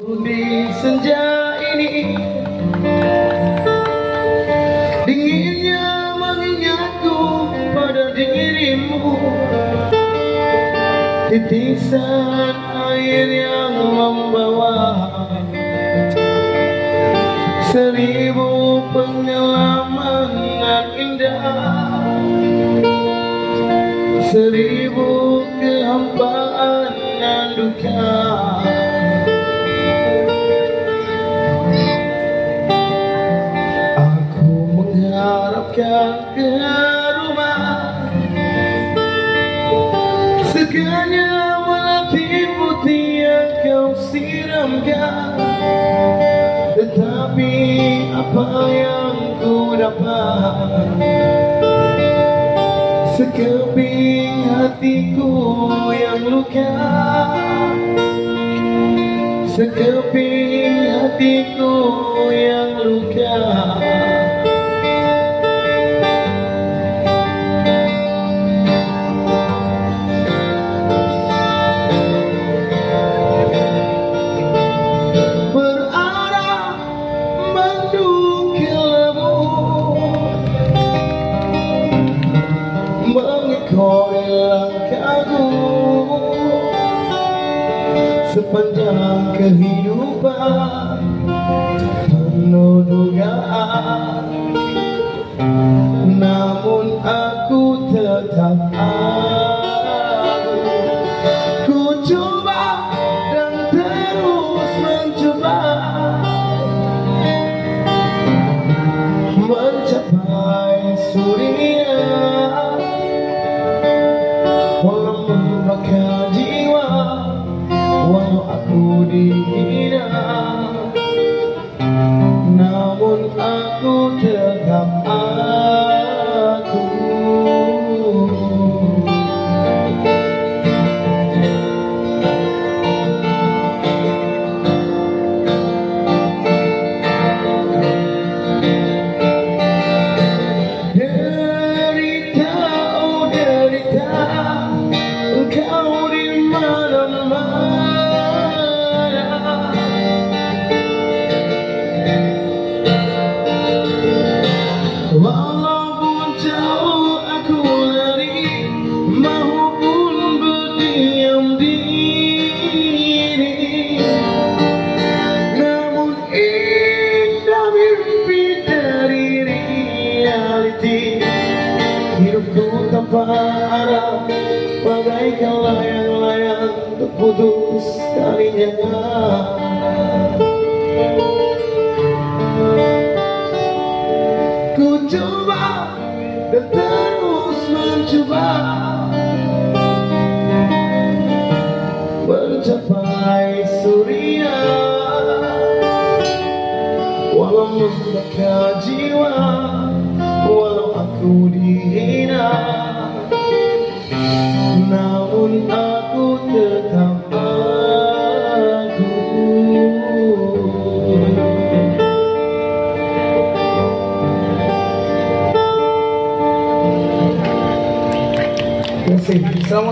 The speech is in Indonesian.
Di senja ini Dinginnya mengingatku pada dirimu. Titisan air yang membawa Seribu pengalaman indah. Seribu kehampaan dan duka mengharapkan ke rumah. Seganya melati putih yang kau siramkan. Tetapi apa yang ku dapat? Sekeping hatiku yang luka. Sekeping hatiku yang luka langkahku Sepanjang kehidupan Penuh dugaan Namun aku tetap aku Ku coba dan terus mencoba. Mencapai surya Aku dihina Namun aku tetap aku Hidupku tanpa arah Bagaikan layang-layang terputus talinya dan terus mencoba Mencapai surya Walau membakar jiwa 所以，我。